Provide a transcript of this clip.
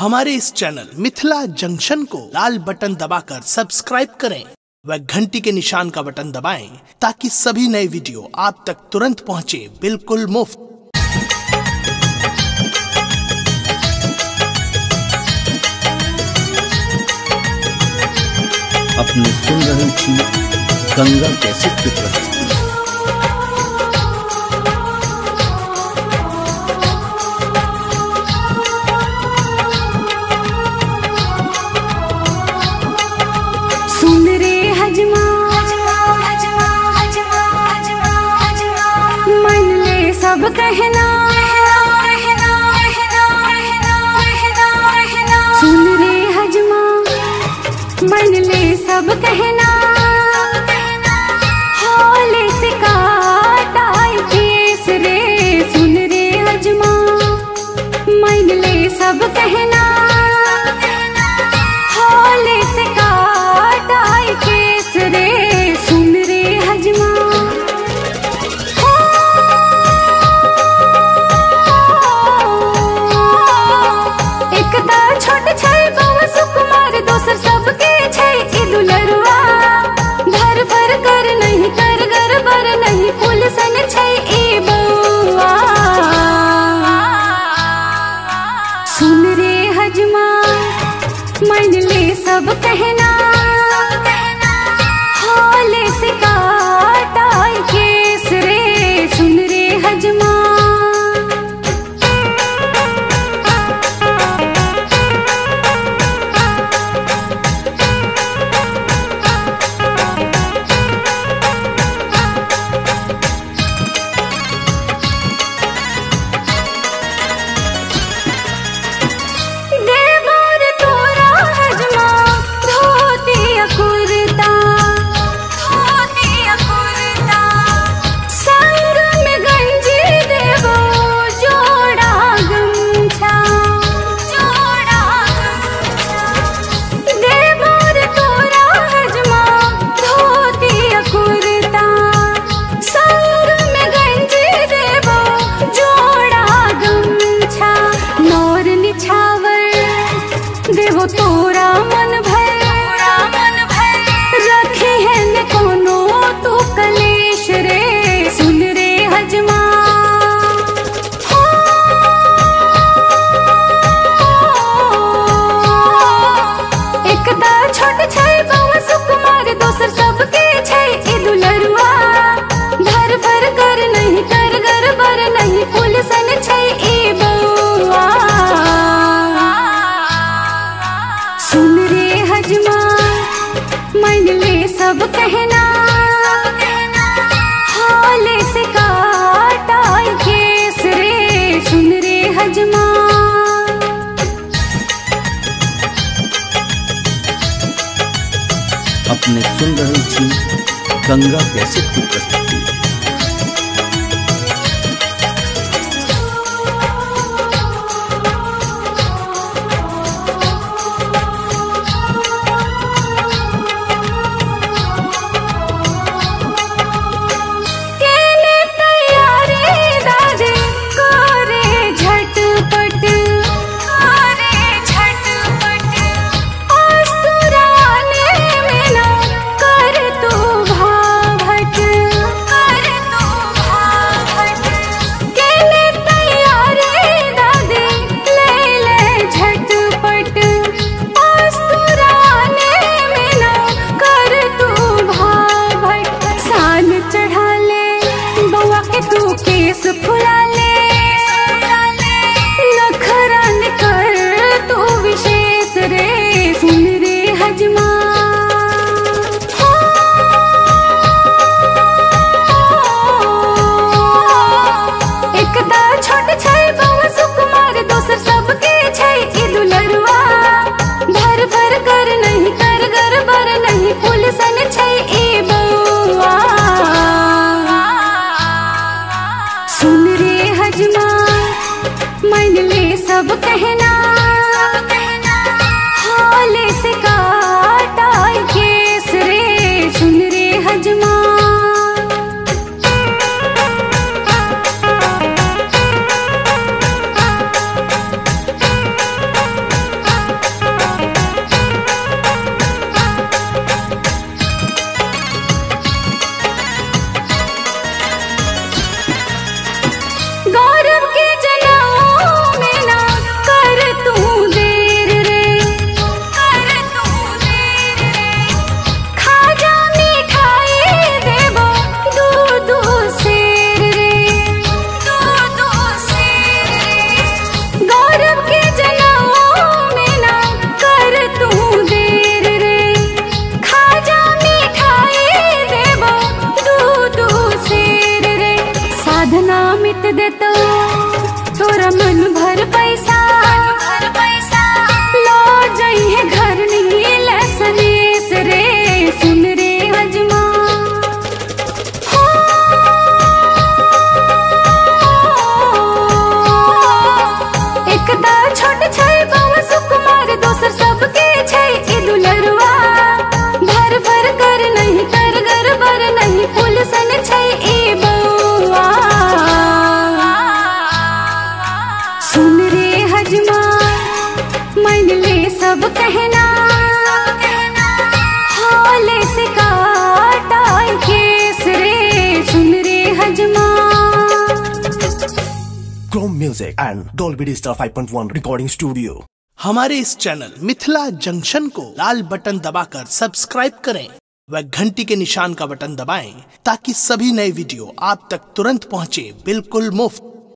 हमारे इस channel Mithila junction को लाल बटन दबाकर सब्सक्राइब करें व घंटी के निशान का बटन दबाएँ ताकि सभी नए वीडियो आप तक तुरंत पहुँचे, बिल्कुल मुफ़्त। अपने सुन रहे थी गंगा कैसे फिट रहे सुन रे हजमा मन ले सब कहना। मन ले सब कहना। তোরা सुन रहे थी गंगा कैसे की। प्रस्तुति बीत दे तो तोरा मन Music and Dolby digital 5.1 recording studio हमारे इस चैनल मिथिला जंक्शन को लाल बटन दबाकर सब्सक्राइब करें व घंटी के निशान का बटन दबाएँ ताकि सभी नए वीडियो आप तक तुरंत पहुँचे, बिल्कुल मुफ़्त।